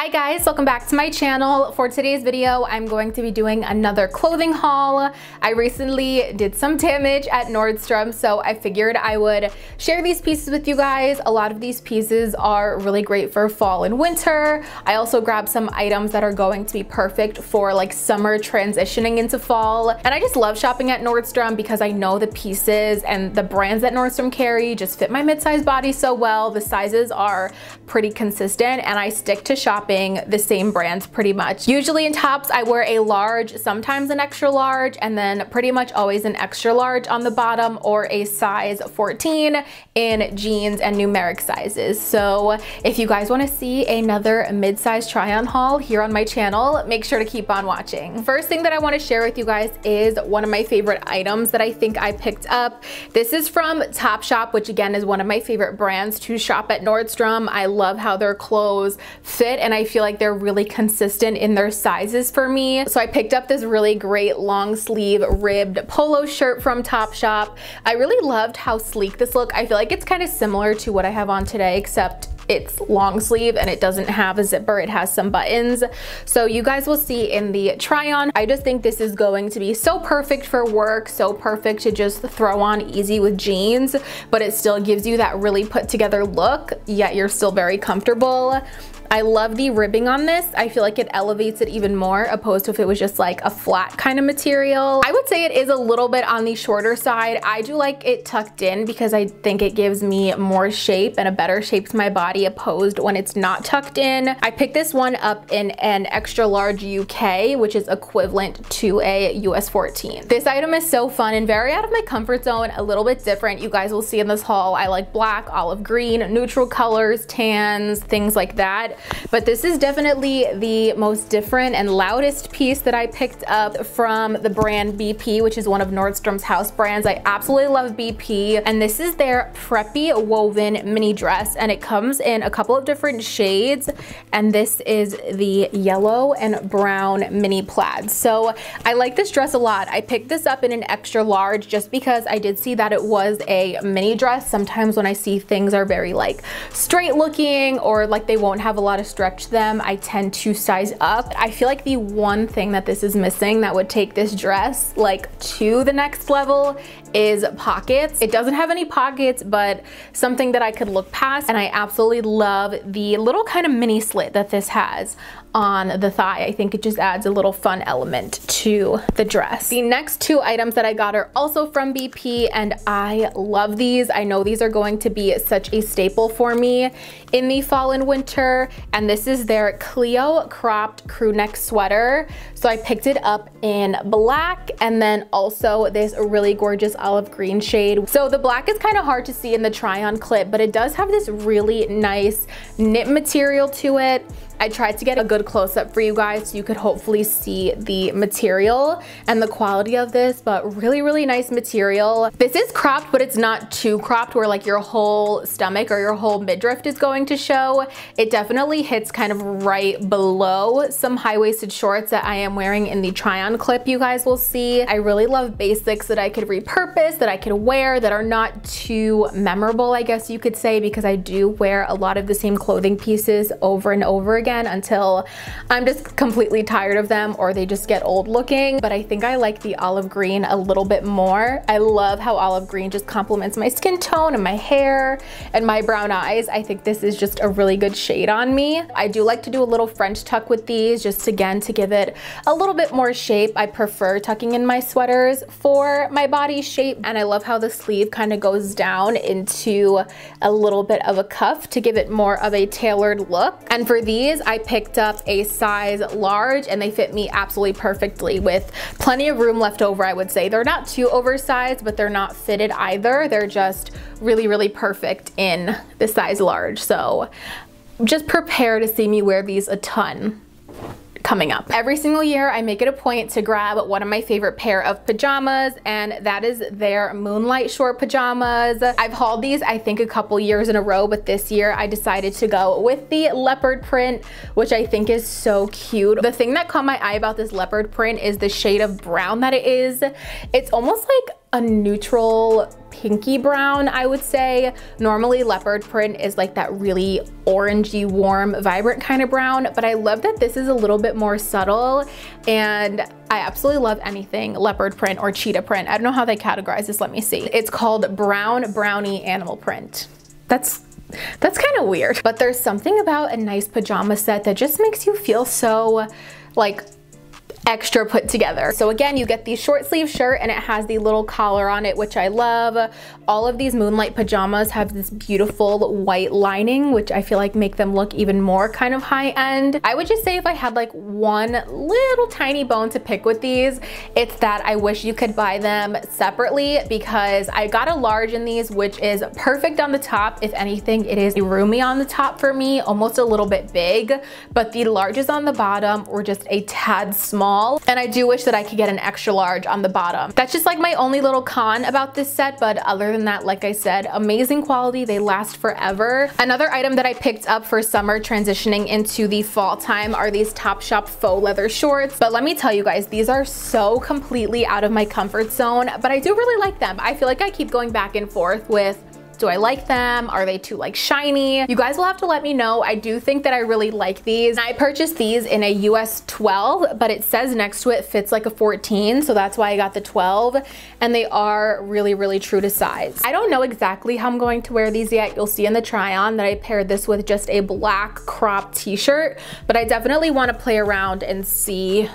Hi guys, welcome back to my channel. For today's video, I'm going to be doing another clothing haul. I recently did some damage at Nordstrom, so I figured I would share these pieces with you guys. A lot of these pieces are really great for fall and winter. I also grabbed some items that are going to be perfect for like summer transitioning into fall. And I just love shopping at Nordstrom because I know the pieces and the brands that Nordstrom carry just fit my mid-sized body so well. The sizes are pretty consistent and I stick to shopping shopping the same brands pretty much. Usually in tops, I wear a large, sometimes an extra large, and then pretty much always an extra large on the bottom or a size 14 in jeans and numeric sizes. So if you guys wanna see another mid-size try-on haul here on my channel, make sure to keep on watching. First thing that I wanna share with you guys is one of my favorite items that I think I picked up. This is from Topshop, which again is one of my favorite brands to shop at Nordstrom. I love how their clothes fit and I feel like they're really consistent in their sizes for me. So I picked up this really great long sleeve ribbed polo shirt from Topshop. I really loved how sleek this look. I feel like it's kind of similar to what I have on today, except it's long sleeve and it doesn't have a zipper, it has some buttons. So you guys will see in the try on. I just think this is going to be so perfect for work, so perfect to just throw on easy with jeans, but it still gives you that really put together look, yet you're still very comfortable. I love the ribbing on this. I feel like it elevates it even more opposed to if it was just like a flat kind of material. I would say it is a little bit on the shorter side. I do like it tucked in because I think it gives me more shape and a better shape to my body opposed when it's not tucked in. I picked this one up in an extra large UK, which is equivalent to a US 14. This item is so fun and very out of my comfort zone, a little bit different. You guys will see in this haul, I like black, olive green, neutral colors, tans, things like that. But this is definitely the most different and loudest piece that I picked up from the brand BP, which is one of Nordstrom's house brands. I absolutely love BP. And this is their preppy woven mini dress. And it comes in a couple of different shades. And this is the yellow and brown mini plaid. So I like this dress a lot. I picked this up in an extra large just because I did see that it was a mini dress. Sometimes when I see things are very like straight looking or like they won't have a lot to stretch them, I tend to size up. I feel like the one thing that this is missing that would take this dress like to the next level is pockets. It doesn't have any pockets, but something that I could look past. And I absolutely love the little kind of mini slit that this has on the thigh. I think it just adds a little fun element to the dress. The next two items that I got are also from BP and I love these. I know these are going to be such a staple for me in the fall and winter. And this is their Clio cropped crew neck sweater. So I picked it up in black and then also this really gorgeous olive green shade. So the black is kind of hard to see in the try on clip, but it does have this really nice knit material to it. I tried to get a good close up for you guys so you could hopefully see the material and the quality of this, but really, really nice material. This is cropped, but it's not too cropped where like your whole stomach or your whole midriff is going to show. It definitely hits kind of right below some high-waisted shorts that I am wearing in the try-on clip you guys will see. I really love basics that I could repurpose, that I could wear, that are not too memorable, I guess you could say, because I do wear a lot of the same clothing pieces over and over again again until I'm just completely tired of them or they just get old looking. But I think I like the olive green a little bit more. I love how olive green just complements my skin tone and my hair and my brown eyes. I think this is just a really good shade on me. I do like to do a little French tuck with these just again to give it a little bit more shape. I prefer tucking in my sweaters for my body shape and I love how the sleeve kind of goes down into a little bit of a cuff to give it more of a tailored look. And for these, I picked up a size large and they fit me absolutely perfectly with plenty of room left over, I would say. They're not too oversized, but they're not fitted either. They're just really, really perfect in the size large. So just prepare to see me wear these a ton coming up. Every single year I make it a point to grab one of my favorite pair of pajamas and that is their Moonlight Short pajamas. I've hauled these I think a couple years in a row but this year I decided to go with the leopard print which I think is so cute. The thing that caught my eye about this leopard print is the shade of brown that it is. It's almost like a neutral pinky brown, I would say. Normally leopard print is like that really orangey, warm, vibrant kind of brown, but I love that this is a little bit more subtle and I absolutely love anything leopard print or cheetah print. I don't know how they categorize this, let me see. It's called brown brownie animal print. That's that's kind of weird, but there's something about a nice pajama set that just makes you feel so like extra put together. So again, you get the short sleeve shirt and it has the little collar on it, which I love. All of these moonlight pajamas have this beautiful white lining, which I feel like make them look even more kind of high end. I would just say if I had like one little tiny bone to pick with these, it's that I wish you could buy them separately because I got a large in these, which is perfect on the top. If anything, it is roomy on the top for me, almost a little bit big, but the larges on the bottom were just a tad small small and I do wish that I could get an extra large on the bottom. That's just like my only little con about this set but other than that like I said amazing quality they last forever. Another item that I picked up for summer transitioning into the fall time are these Topshop faux leather shorts but let me tell you guys these are so completely out of my comfort zone but I do really like them. I feel like I keep going back and forth with do I like them? Are they too like shiny? You guys will have to let me know. I do think that I really like these. I purchased these in a US 12, but it says next to it fits like a 14. So that's why I got the 12 and they are really, really true to size. I don't know exactly how I'm going to wear these yet. You'll see in the try on that I paired this with just a black crop t-shirt, but I definitely want to play around and see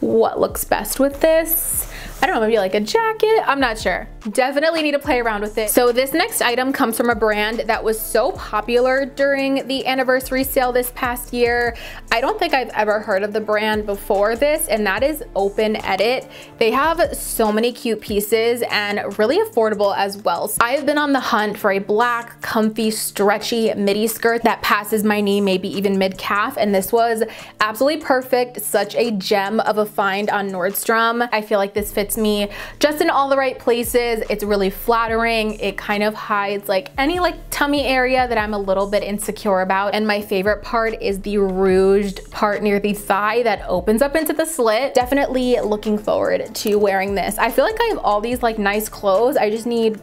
what looks best with this. I don't know, maybe like a jacket, I'm not sure. Definitely need to play around with it. So this next item comes from a brand that was so popular during the anniversary sale this past year. I don't think I've ever heard of the brand before this, and that is Open Edit. They have so many cute pieces and really affordable as well. So I've been on the hunt for a black, comfy, stretchy midi skirt that passes my knee, maybe even mid calf, and this was absolutely perfect. Such a gem of a find on Nordstrom. I feel like this fits fits me just in all the right places. It's really flattering. It kind of hides like any like tummy area that I'm a little bit insecure about. And my favorite part is the ruched part near the thigh that opens up into the slit. Definitely looking forward to wearing this. I feel like I have all these like nice clothes. I just need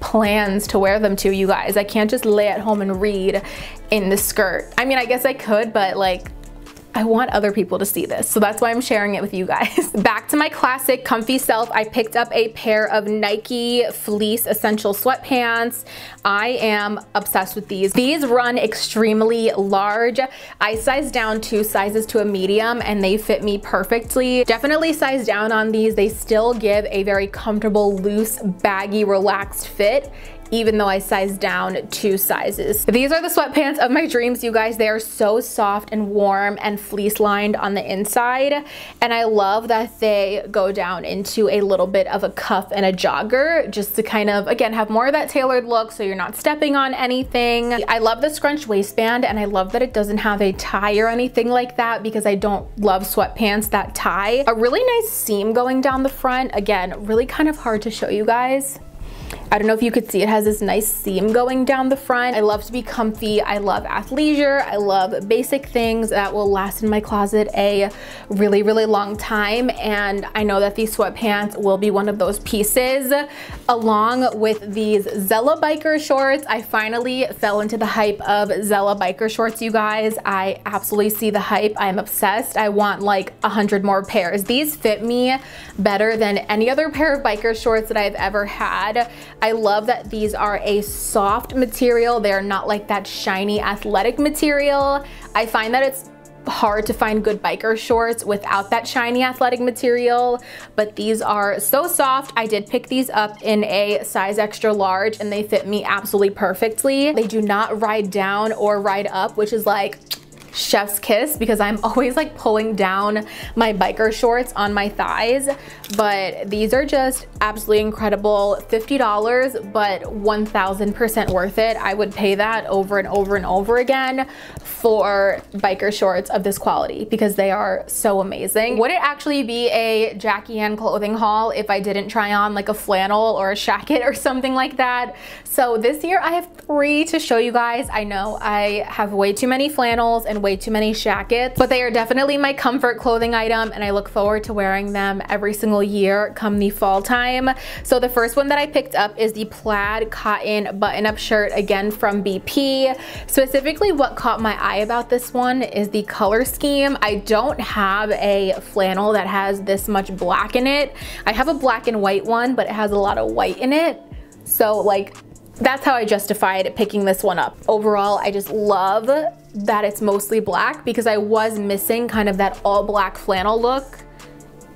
plans to wear them to you guys. I can't just lay at home and read in the skirt. I mean, I guess I could, but like I want other people to see this. So that's why I'm sharing it with you guys. Back to my classic comfy self, I picked up a pair of Nike fleece essential sweatpants. I am obsessed with these. These run extremely large. I sized down two sizes to a medium and they fit me perfectly. Definitely size down on these. They still give a very comfortable, loose, baggy, relaxed fit even though I sized down two sizes. These are the sweatpants of my dreams, you guys. They are so soft and warm and fleece lined on the inside. And I love that they go down into a little bit of a cuff and a jogger just to kind of, again, have more of that tailored look so you're not stepping on anything. I love the scrunch waistband and I love that it doesn't have a tie or anything like that because I don't love sweatpants that tie. A really nice seam going down the front. Again, really kind of hard to show you guys. I don't know if you could see it has this nice seam going down the front. I love to be comfy. I love athleisure. I love basic things that will last in my closet a really, really long time. And I know that these sweatpants will be one of those pieces. Along with these Zella biker shorts, I finally fell into the hype of Zella biker shorts, you guys. I absolutely see the hype. I'm obsessed. I want like a hundred more pairs. These fit me better than any other pair of biker shorts that I've ever had. I love that these are a soft material. They're not like that shiny athletic material. I find that it's hard to find good biker shorts without that shiny athletic material, but these are so soft. I did pick these up in a size extra large and they fit me absolutely perfectly. They do not ride down or ride up, which is like chef's kiss because I'm always like pulling down my biker shorts on my thighs. But these are just absolutely incredible. $50 but 1000% worth it. I would pay that over and over and over again for biker shorts of this quality because they are so amazing. Would it actually be a Jackie Ann clothing haul if I didn't try on like a flannel or a shacket or something like that? So this year I have three to show you guys. I know I have way too many flannels and way too many shackets, but they are definitely my comfort clothing item and I look forward to wearing them every single year come the fall time. So the first one that I picked up is the plaid cotton button-up shirt, again from BP. Specifically what caught my eye about this one is the color scheme. I don't have a flannel that has this much black in it. I have a black and white one, but it has a lot of white in it. So like that's how I justified picking this one up. Overall, I just love that it's mostly black because I was missing kind of that all black flannel look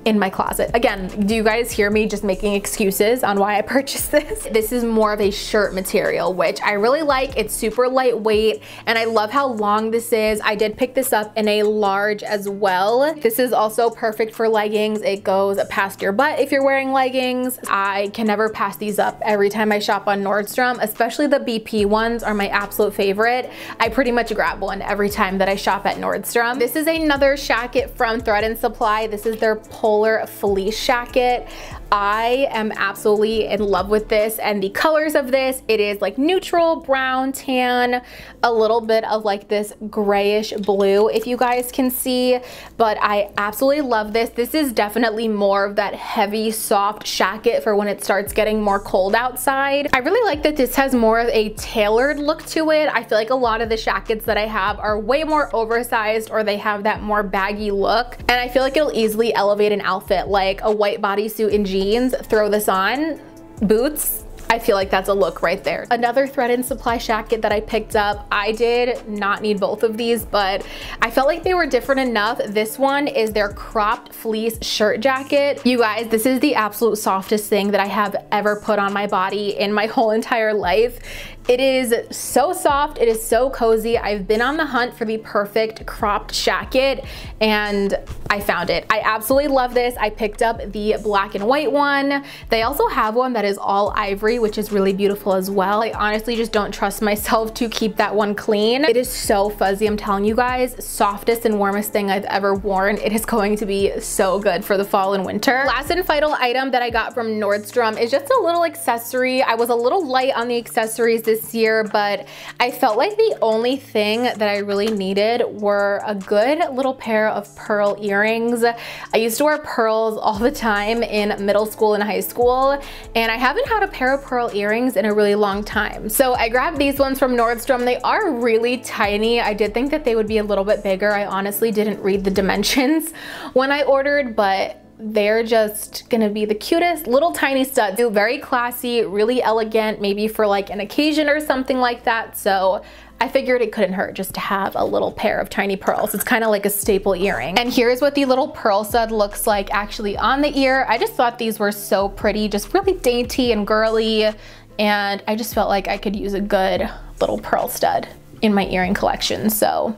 in my closet. Again, do you guys hear me just making excuses on why I purchased this? This is more of a shirt material, which I really like. It's super lightweight and I love how long this is. I did pick this up in a large as well. This is also perfect for leggings. It goes past your butt if you're wearing leggings. I can never pass these up every time I shop on Nordstrom, especially the BP ones are my absolute favorite. I pretty much grab one every time that I shop at Nordstrom. This is another shacket from Thread and Supply. This is their pull polar fleece jacket. I am absolutely in love with this and the colors of this. It is like neutral, brown, tan, a little bit of like this grayish blue if you guys can see, but I absolutely love this. This is definitely more of that heavy, soft shacket for when it starts getting more cold outside. I really like that this has more of a tailored look to it. I feel like a lot of the shackets that I have are way more oversized or they have that more baggy look. And I feel like it'll easily elevate an outfit like a white bodysuit and jeans throw this on, boots, I feel like that's a look right there. Another Thread and Supply jacket that I picked up, I did not need both of these, but I felt like they were different enough. This one is their cropped fleece shirt jacket. You guys, this is the absolute softest thing that I have ever put on my body in my whole entire life. It is so soft, it is so cozy. I've been on the hunt for the perfect cropped jacket and I found it. I absolutely love this. I picked up the black and white one. They also have one that is all ivory, which is really beautiful as well. I honestly just don't trust myself to keep that one clean. It is so fuzzy, I'm telling you guys, softest and warmest thing I've ever worn. It is going to be so good for the fall and winter. Last and final item that I got from Nordstrom is just a little accessory. I was a little light on the accessories this this year, but I felt like the only thing that I really needed were a good little pair of pearl earrings. I used to wear pearls all the time in middle school and high school, and I haven't had a pair of pearl earrings in a really long time. So I grabbed these ones from Nordstrom. They are really tiny. I did think that they would be a little bit bigger. I honestly didn't read the dimensions when I ordered, but they're just gonna be the cutest little tiny studs. Very classy, really elegant, maybe for like an occasion or something like that. So I figured it couldn't hurt just to have a little pair of tiny pearls. It's kind of like a staple earring. And here's what the little pearl stud looks like actually on the ear. I just thought these were so pretty, just really dainty and girly. And I just felt like I could use a good little pearl stud in my earring collection. So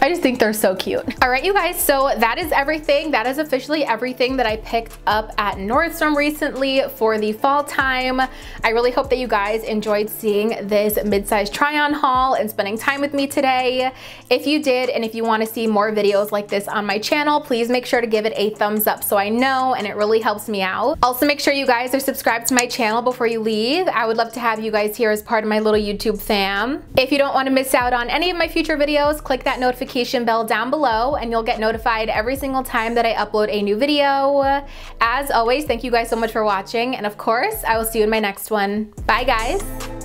I just think they're so cute. All right, you guys, so that is everything. That is officially everything that I picked up at Nordstrom recently for the fall time. I really hope that you guys enjoyed seeing this mid-size try-on haul and spending time with me today. If you did, and if you wanna see more videos like this on my channel, please make sure to give it a thumbs up so I know, and it really helps me out. Also, make sure you guys are subscribed to my channel before you leave. I would love to have you guys here as part of my little YouTube fam. If you don't wanna miss out on any of my future videos, click that notification notification bell down below and you'll get notified every single time that I upload a new video. As always, thank you guys so much for watching and of course, I will see you in my next one. Bye guys!